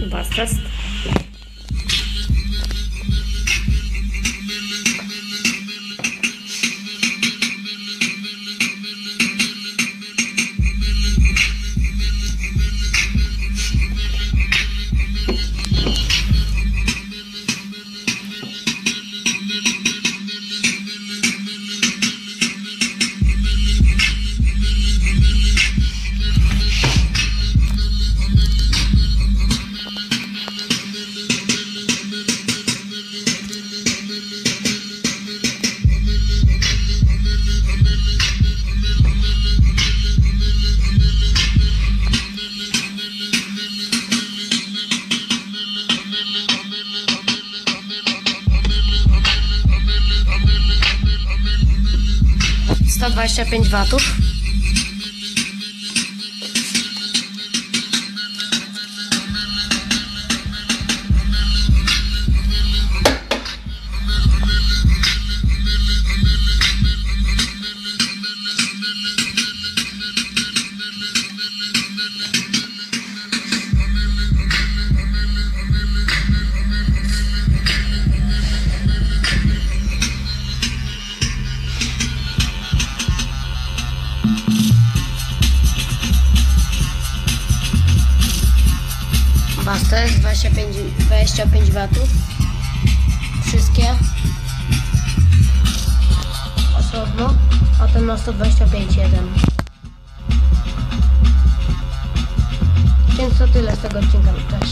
Und war's das. 125 watów. Jest 25, 25 watów. Wszystkie. Osobno. A ten ma 125 jeden. Więc to tyle z tego odcinka też.